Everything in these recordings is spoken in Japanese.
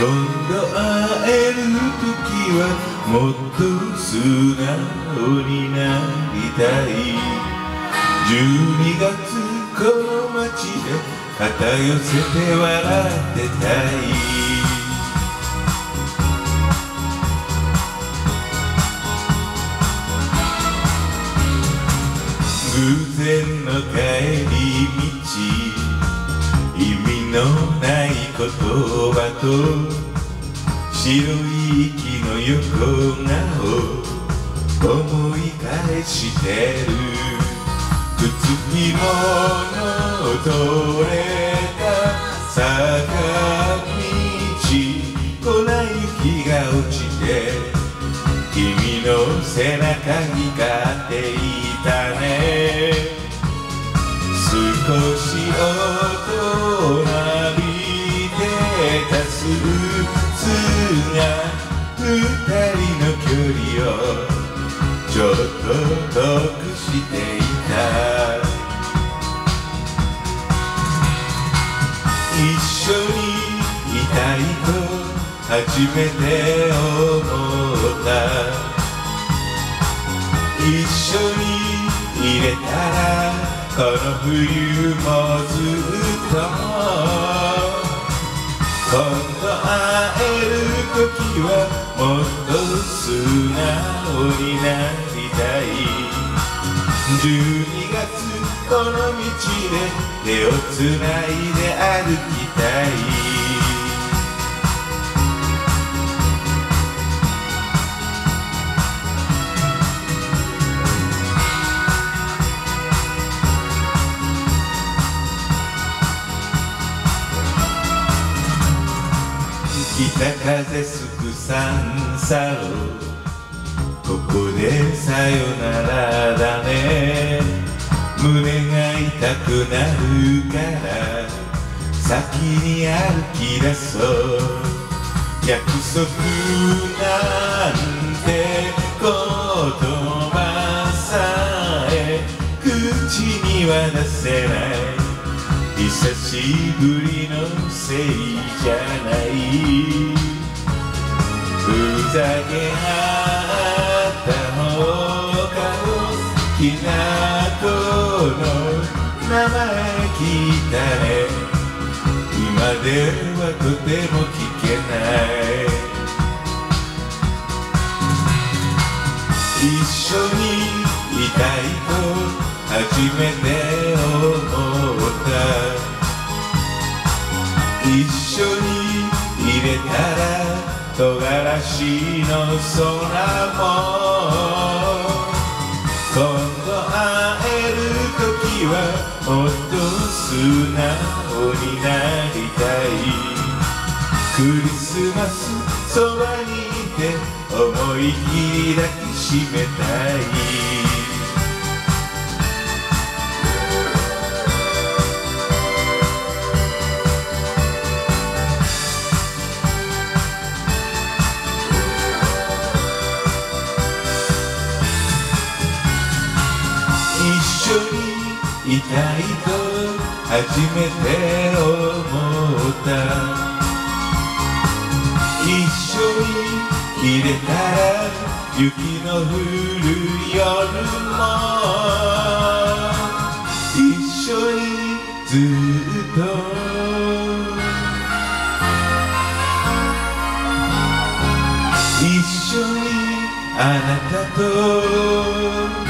今度会える時はもっと素直になりたい。12月この街で肩寄せて笑ってたい。言葉と白い息の横顔思い返してる。靴ひもの取れた坂道粉雪が落ちて君の背中にかっていたね。少していた。一緒にいたいと初めて思った。一緒に入れたらこの冬もずっと。今度会える時はもっと素直になりたい。12月この道で手をつないで歩きたい北風吹く三差をここでさよならだね。胸が痛くなるから先に歩き出そう。約束なんて言葉さえ口には出せない。久しぶりのせいじゃない。ふざけ合の名前聞いたね。今ではとても聞けない。一緒にいたいと初めて思った。一緒に入れたら唐辛子の空も。はもっと素直になりたい。クリスマスそばにいて思い切り抱きしめたい。初めて思った。一緒に入れたら雪の降る夜も。一緒にずっと一緒にあなたと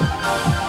Bye.